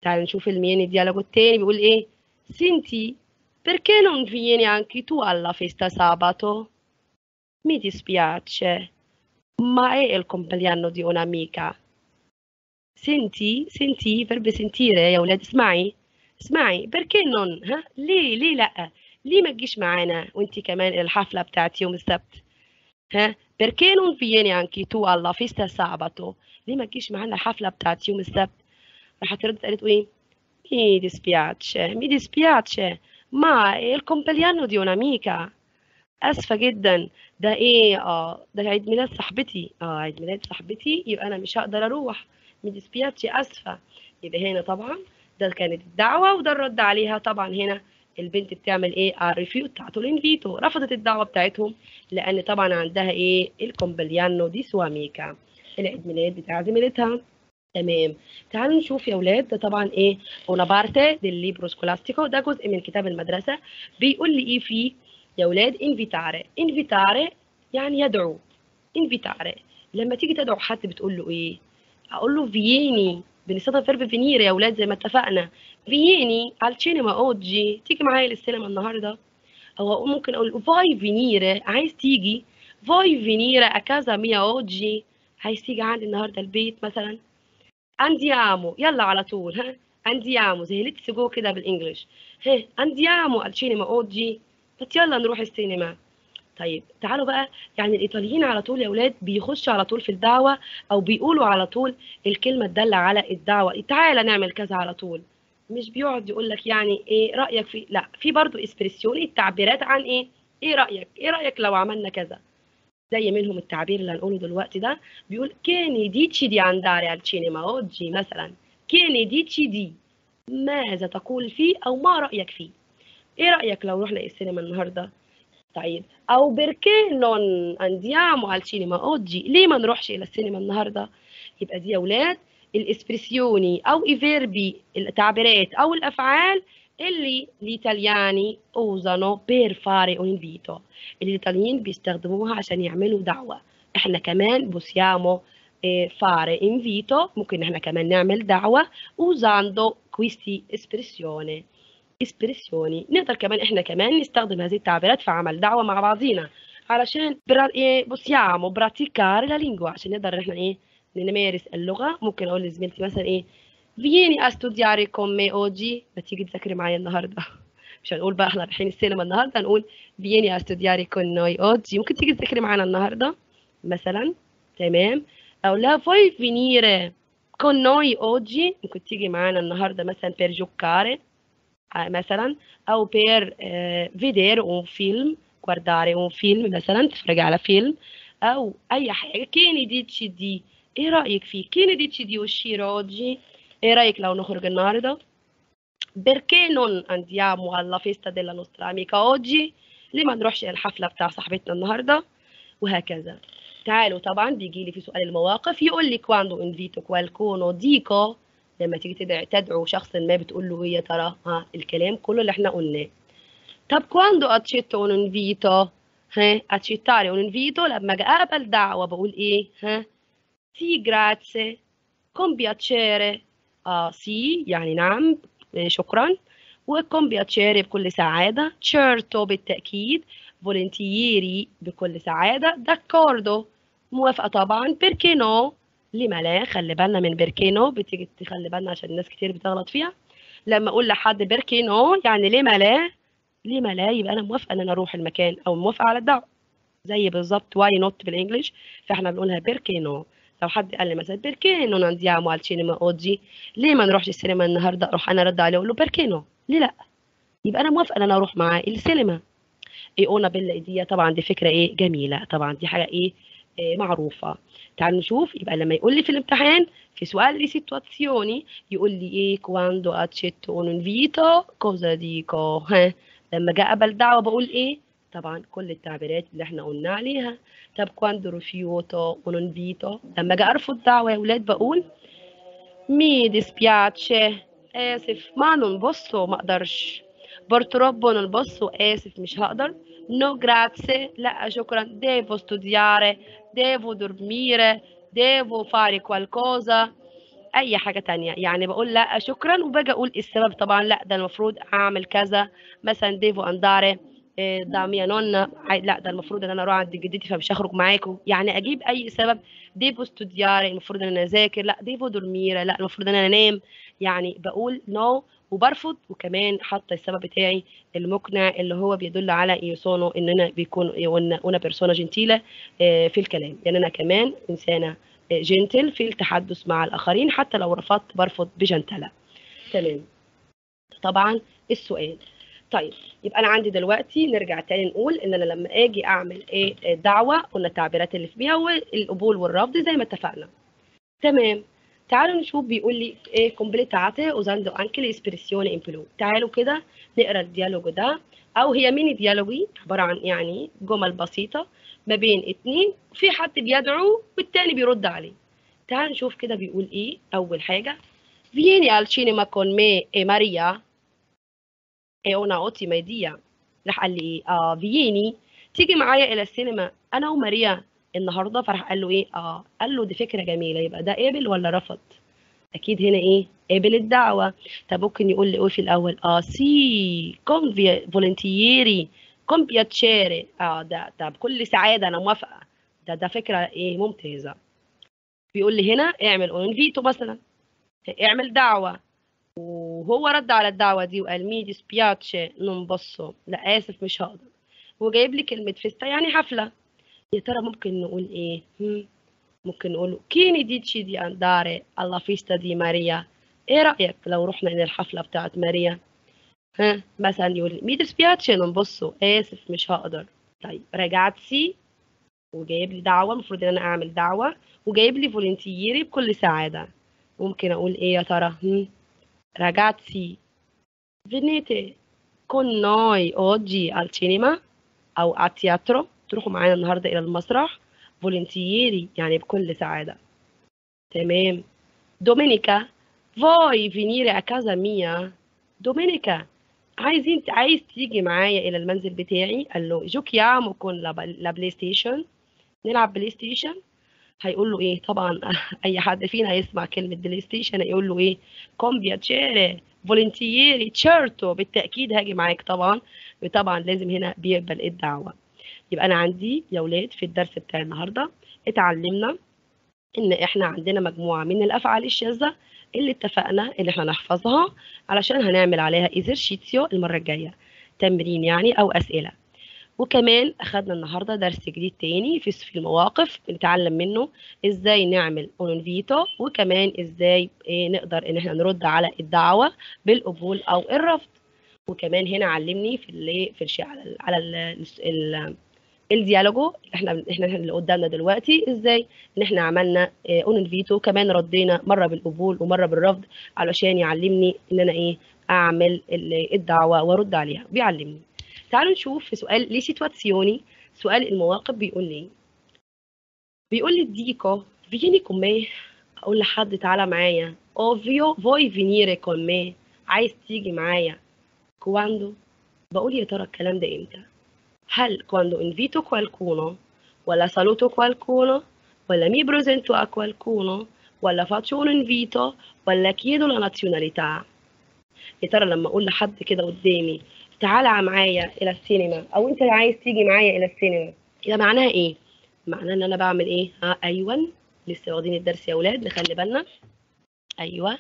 تعال نشوف المين dialogo التاني بيقول إيه؟ سنتي perché non vieni anche tu alla festa sabato mi dispiace ma è il compleanno di un'amica senti senti verbo sentire يا ولاد اسمعي اسمعي perché non ها ليه ليه لا ليه ما تجيش معانا وانت كمان الحفله بتاعت يوم السبت ها perché non vieni anche tu alla festa sabato ليه ما تجيش معانا الحفله بتاعت يوم السبت راحت ردت قالت ايه mi dispiace mi dispiace Il compleanno di un'amica أسفة جدا. ده إيه؟ آه ده عيد ميلاد صاحبتي. آه عيد ميلاد صاحبتي. يبقى أنا مش هقدر أروح. mi dispiace أسفة. يبقى هنا طبعا. ده كانت الدعوة وده الرد عليها. طبعا هنا البنت بتعمل إيه؟ ال rifiuto بتاعته ال invito رفضت الدعوة بتاعتهم لأن طبعا عندها إيه؟ ال compleanno di sua amica العيد ميلاد بتاع زميلتها. تمام. تعالوا نشوف يا ولاد ده طبعا إيه؟ una parte del libro scolastico ده جزء من كتاب المدرسة. بيقول لي إيه فيه؟ يا ولاد invitare. invitare يعني يدعو. invitare. لما تيجي تدعو حد بتقول له إيه؟ أقول له vieni بنستخدم verb venire يا ولاد زي ما اتفقنا. vieni al cinema oggi. تيجي معايا للسينما النهارده؟ أو ممكن أقول vuoi venire عايز تيجي؟ vuoi venire a casa mia oggi. عايز تيجي عندي النهارده البيت مثلا؟ Andiamo يلا على طول. ها. andiamo زي let's go كده بال English ها. al cinema oggi طب يلا نروح السينما. طيب تعالوا بقى. يعني الإيطاليين على طول يا أولاد بيخشوا على طول في الدعوة أو بيقولوا على طول الكلمة الدالة على الدعوة. تعالى نعمل كذا على طول. مش بيقعد يقول لك يعني إيه رأيك في لا في برضو espressioni التعبيرات عن إيه؟ إيه رأيك؟ إيه رأيك لو عملنا كذا؟ زي منهم التعبير اللي هنقوله دلوقتي ده بيقول che ne dici di andare al cinema oggi مثلا. che ne dici di ماذا تقول فيه أو ما رأيك فيه؟ إيه رأيك لو رحنا السينما النهارده؟ طيب أو بيركي نون andiamo al cinema oggi ليه ما نروحش إلى السينما النهارده؟ يبقى دي يا أولاد الإسبريسيوني أو i verbi التعبيرات أو الافعال اللي الإيطالياني usano per fare un invito. الإيطاليين بيستخدموها عشان يعملوا دعوة إحنا كمان possiamo eh, fare invito ممكن إحنا كمان نعمل دعوة usando questi espressione espressioni. نقدر كمان إحنا كمان نستخدم هذه التعبيرات في عمل دعوة مع بعضينا علشان برا... إيه possiamo praticare la lingua. عشان نقدر إحنا إيه نمارس اللغة ممكن أقول لزميلتي مثلا إيه studiare con me oggi ما تيجي تذاكري معايا النهارده مش هنقول بقى إحنا رايحين السينما النهارده هنقول studiare con noi oggi ممكن تيجي تذاكري معانا النهارده مثلا تمام أو لا venire con noi oggi ممكن تيجي معانا النهارده مثلا per giocare مثلا أو eh, vedere un film guardare un film مثلا تتفرجي على فيلم أو اي حاجة كيني ديتشي دي إيه رايك فيه كيني ديتشي دي uscire oggi? إيه رأيك لو نخرج النهارده؟ perché non andiamo alla festa della nostra amica oggi ليه ما نروحش الحفلة بتاع صاحبتنا النهارده؟ وهكذا. تعالوا طبعا بيجي لي في سؤال المواقف. يقول لي quando invito qualcuno dico لما تيجي تدعي تدعو شخص ما بتقول له إيه ترى ها الكلام كله اللي إحنا قلناه. طب quando accetto un invito ها accettare un invito لما أجي اقبل دعوة بقول إيه؟ ها sì grazie. Con piacere سي يعني نعم شكرا. و con piacere بكل سعادة. certo بالتأكيد. volentieri بكل سعادة. d'accordo موافقة طبعا. no لما لا خلي بالنا من perché no. بتيجي تخلي بالنا عشان الناس كتير بتغلط فيها. لما أقول لحد perché no يعني لما لا؟ لما لا؟ يبقى أنا موافقة إن أنا أروح المكان أو موافقة على الدعوة. زي بالظبط why not بال English فإحنا بنقولها perché no. لو حد قال لي مثلا perché non andiamo al cinema oggi ليه ما نروحش السينما النهارده؟ أروح أنا ارد عليه أقول له perché no ليه لا؟ يبقى أنا موافقة إن أنا أروح معاه السينما. قلنا بيلا دي طبعا دي فكرة إيه جميلة. طبعا دي حاجة إيه, إيه معروفة. تعالوا نشوف. يبقى لما يقول لي في الامتحان في سؤال لي سيتوازيوني يقول لي إيه quando accetto un invito cosa dico ها؟ لما جاء قبل دعوة بقول إيه طبعا كل التعبيرات اللي إحنا قلنا عليها. طب quando rifiuto un invito لما جاء أرفض دعوة يا ولاد بقول mi dispiace آسف ما posso ما أقدرش. non posso آسف مش هقدر. no grazie لا شكرا. devo studiare devo dormire devo fare qualcosa أي حاجة تانية. يعني بقول لا شكرا. وباجي أقول السبب طبعا لا ده المفروض أعمل كذا. مثلا devo andare da mia nonna لا ده المفروض إن أنا أروح عند جدتي فمش هخرج معاكم. يعني أجيب أي سبب. devo studiare المفروض إن أنا أذاكر. لا devo dormire لا المفروض إن أنا أنام. يعني بقول no وبرفض. وكمان حاطة السبب بتاعي المقنع اللي هو بيدل على يوسونو إن أنا بيكون انا بيرسونا جنتيله في الكلام. يعني أنا كمان إنسانة جنتل في التحدث مع الآخرين. حتى لو رفضت برفض بجنتلة. تمام. طبعا السؤال. طيب يبقى أنا عندي دلوقتي نرجع تاني نقول إن أنا لما آجي أعمل إيه دعوة قلنا التعبيرات اللي فيها والقبول والرفض زي ما اتفقنا. تمام. تعالوا نشوف بيقول لي إيه anche le espressioni in più تعالوا كده نقرأ ال dialogo ده. أو هي mini dialoghi عبارة عن يعني جمل بسيطة ما بين اتنين في حد بيدعو والتاني بيرد عليه. تعالوا نشوف كده بيقول إيه أول حاجة. Vieni al cinema con me e Maria. È una ottima idea راح قال لي إيه آه vieni تيجي معايا إلى السينما. أنا وماريا النهارده. فراح قال له إيه؟ آه قال له دي فكرة جميلة. يبقى ده قابل ولا رفض؟ أكيد هنا إيه؟ قابل الدعوة. طب ممكن يقول لي إيه في الأول؟ آه sì con volentieri con piacere آه ده ده بكل سعادة أنا موافقة. ده ده فكرة إيه؟ ممتازة. بيقول لي هنا اعمل invito مثلا. اعمل دعوة. وهو رد على الدعوة دي وقال مي ديسبياتشي نون بصو لا آسف مش هقدر. وجايب لي كلمة festa يعني حفلة. يا ترى ممكن نقول هم؟ ممكن نقول che ne dici di andare alla festa di Maria. إيه رأيك لو رحنا للحفله بتاعت ماريا؟ ها؟ مثلا يقول مي ديسبياتشي نون بصو آسف مش هقدر. طيب ragazzi وجايب لي دعوة المفروض إن أنا أعمل دعوة. وجايب لي volentieri بكل سعادة. ممكن أقول إيه يا ترى؟ Ragazzi venite con noi oggi al cinema أو al teatro تروحوا معانا النهارده إلى المسرح volentieri يعني بكل سعاده تمام domenica vuoi venire a casa mia? domenica عايزين عايز تيجي معايا إلى المنزل بتاعي قال له giochiamo con la PlayStation نلعب PlayStation هيقول له إيه؟ طبعا أي حد فينا هيسمع كلمة PlayStation هيقول له إيه؟ con piacere volentieri certo بالتأكيد هاجي معاك طبعا. وطبعا لازم هنا بيقبل الدعوة. يبقى أنا عندي يا ولاد في الدرس بتاع النهارده اتعلمنا إن إحنا عندنا مجموعة من الأفعال الشاذة اللي اتفقنا إن إحنا نحفظها علشان هنعمل عليها esercizio المرة الجاية. تمرين يعني أو أسئلة. وكمان أخدنا النهارده درس جديد تاني في في المواقف بنتعلم منه إزاي نعمل un invito وكمان إزاي إيه نقدر إن إحنا نرد على الدعوة بالقبول أو الرفض. وكمان هنا علمني في اللي في الشيء على على ال ال ال dialogo اللي إحنا إحنا اللي قدامنا دلوقتي إزاي إن إحنا عملنا un invito. كمان ردينا مرة بالقبول ومرة بالرفض علشان يعلمني إن أنا إيه أعمل الدعوة وأرد عليها. بيعلمني. تعالوا نشوف في سؤال le situazioni؟ سؤال المواقف بيقول لي بيقول لي dico vieni con me أقول لحد تعالى معايا. o vuoi venire con me عايز تيجي معايا. quando بقول يا ترى الكلام ده إمتى؟ هل quando invito qualcuno ولا saluto qualcuno ولا mi presento a qualcuno ولا faccio un invito ولا chiedo la nazionalità؟ يا ترى لما أقول لحد كده قدامي تعالى معايا إلى السينما أو أنت عايز تيجي معايا إلى السينما. يبقى معناها إيه؟ معناها إن أنا بعمل إيه؟ ها أيوه لسه واخدين الدرس يا أولاد نخلي بالنا. أيوه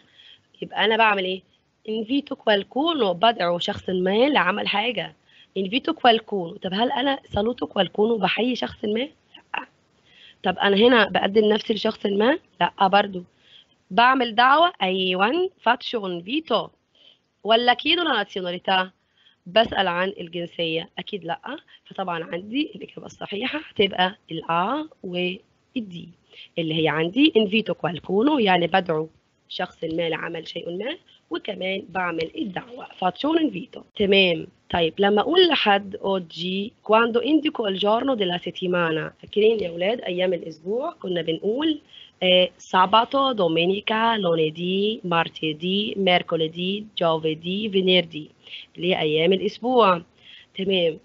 يبقى أنا بعمل إيه؟ invito qualcuno بدعو شخص ما لعمل حاجة. invito qualcuno طب هل أنا saluto qualcuno بحيي شخص ما؟ لأ. طب أنا هنا بقدم نفسي لشخص ما؟ لأ برضو. بعمل دعوة؟ أيوه. faccio invito ولا chiedo la nazionalità بسأل عن الجنسية. أكيد لأ. فطبعا عندي الإجابة الصحيحة هتبقى ال A وال D اللي هي عندي invito qualcuno يعني بدعو شخص ما لعمل شيء ما وكمان بعمل الدعوة. faccio un invito تمام. طيب لما أقول لحد oggi quando indico il giorno della settimana فاكرين يا أولاد أيام الأسبوع؟ كنا بنقول sabato, domenica, lunedì, martedì, mercoledì, giovedì, venerdì. اللي هي أيام الأسبوع تمام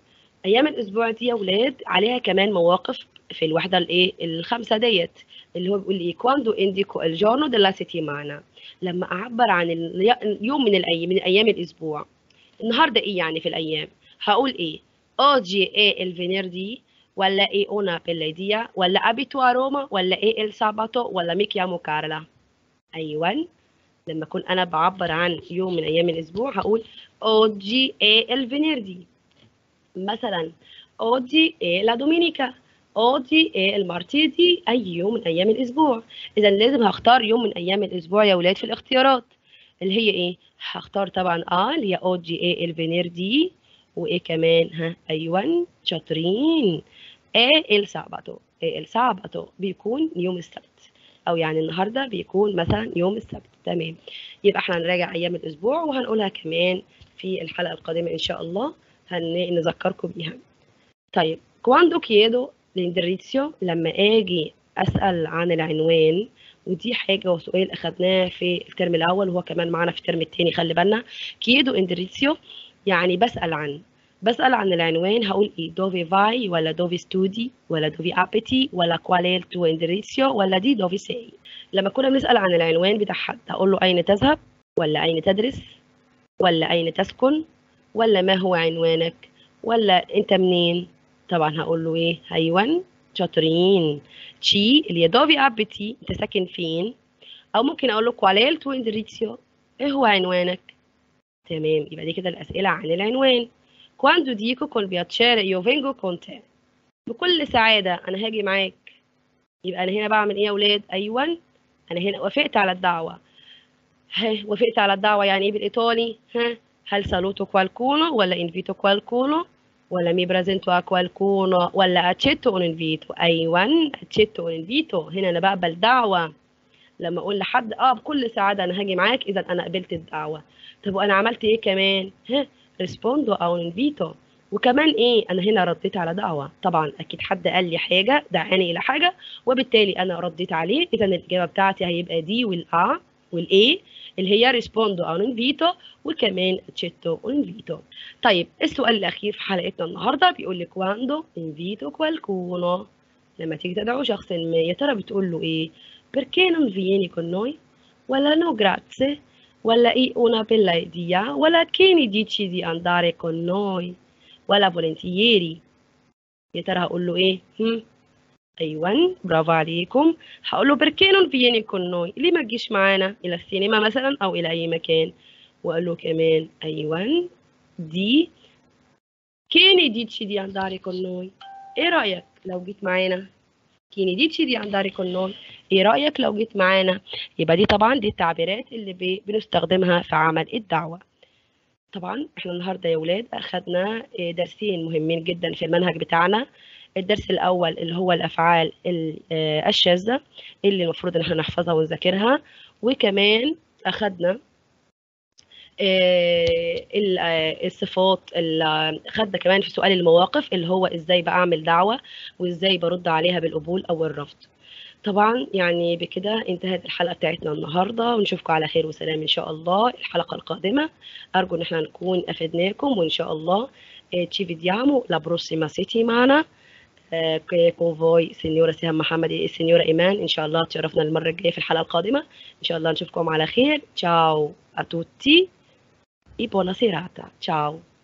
أيام الأسبوع دي يا ولاد عليها كمان مواقف في الوحدة الإيه الخمسة ديت اللي هو بيقول إيه indico il giorno della settimana لما أعبر عن اليوم من الأيام من أيام الأسبوع. النهاردة إيه يعني في الأيام؟ هقول إيه؟ oggi è il venerdì ولا una bella idea ولا a Roma ولا إيه il sabato ولا chiamo Carla أيوه. لما أكون أنا بعبر عن يوم من أيام الأسبوع هقول oggi è il venerdì مثلا è la domenica oggi è il martedì أي يوم من أيام الأسبوع. اذا لازم هختار يوم من أيام الأسبوع يا ولاد في الاختيارات. اللي هي إيه؟ هختار طبعا آه اللي هي è il venerdì وإيه كمان؟ ها أيوه. شاطرين. è il sabato è il sabato بيكون يوم السبت. أو يعني النهارده بيكون مثلا يوم السبت. تمام. يبقى إحنا هنراجع أيام الأسبوع وهنقولها كمان في الحلقة القادمة إن شاء الله. هنذكركم بيها. طيب quando chiedo l'indirizzo لما آجي أسأل عن العنوان ودي حاجة وسؤال أخدناه في الترم الأول وهو كمان معانا في الترم الثاني خلي بالنا. chiedo indirizzo يعني بسأل عن. بسأل عن العنوان هقول إيه dove vai ولا dove studi ولا dove abiti ولا qual è il tuo indirizzo ولا di dove sei لما كنا بنسأل عن العنوان بتاع حد هقول له أين تذهب ولا أين تدرس ولا أين تسكن ولا ما هو عنوانك ولا أنت منين. طبعا هقول له إيه أيوة شاطرين. C اللي هي dove abiti أنت ساكن فين؟ أو ممكن أقول له qual è il tuo indirizzo إيه هو عنوانك؟ تمام يبقى دي كده الأسئلة عن العنوان. Quando dico col piacere io vengo con te. بكل سعادة أنا هاجي معاك يبقى أنا هنا بعمل إيه يا ولاد أيوة أنا هنا وافقت على الدعوة ها وافقت على الدعوة يعني إيه بالإيطالي ها هل saluto qualcuno ولا invito qualcuno ولا presento a qualcuno ولا accetto un invito. أيوة accetto un invito هنا أنا بقبل دعوة لما أقول لحد آه بكل سعادة أنا هاجي معاك إذا أنا قبلت الدعوة طب وأنا عملت إيه كمان ها rispondo a un invito. وكمان إيه أنا هنا رديت على دعوة. طبعا أكيد حد قال لي حاجة دعاني إلى حاجة وبالتالي أنا رديت عليه. إذا الإجابة بتاعتي هيبقى دي والا والاي اللي هي rispondo a un invito وكمان accetto invito. طيب السؤال الأخير في حلقتنا النهارده بيقول لك quando invito qualcuno لما تيجي تدعو شخص ما يا ترى بتقول له إيه؟ perché non vieni con ولا no grazie. ولا إيه una bella idea ولا che ne dici di andare con noi ولا volentieri يا ترى هقول له إيه؟ هم؟ أيوه برافو عليكم. هقول له perché non con noi ليه ما تجيش معانا؟ إلى السينما مثلا أو إلى أي مكان. واقول له كمان أيوه دي che ne dici di andare con noi إيه رأيك لو جيت معانا؟ Ne dici di andare con noi إيه رأيك لو جيت معانا؟ يبقى دي طبعا دي التعبيرات اللي بنستخدمها في عمل الدعوة. طبعا إحنا النهاردة يا ولاد أخدنا درسين مهمين جدا في المنهج بتاعنا. الدرس الأول اللي هو الأفعال الشاذة اللي المفروض إن إحنا نحفظها ونذاكرها. وكمان أخدنا الصفات خدنا كمان في سؤال المواقف اللي هو إزاي بعمل دعوة وإزاي برد عليها بالقبول أو الرفض. طبعا يعني بكده انتهت الحلقة بتاعتنا النهاردة ونشوفكم على خير وسلام إن شاء الله. الحلقة القادمة أرجو إن إحنا نكون أفدناكم وإن شاء الله ci vediamo la prossima settimana eh, con voi signora سهام محمد السنيورة إيمان. إن شاء الله تشرفنا المرة الجاية في الحلقة القادمة. إن شاء الله نشوفكم على خير. a tutti e buona serata. Ciao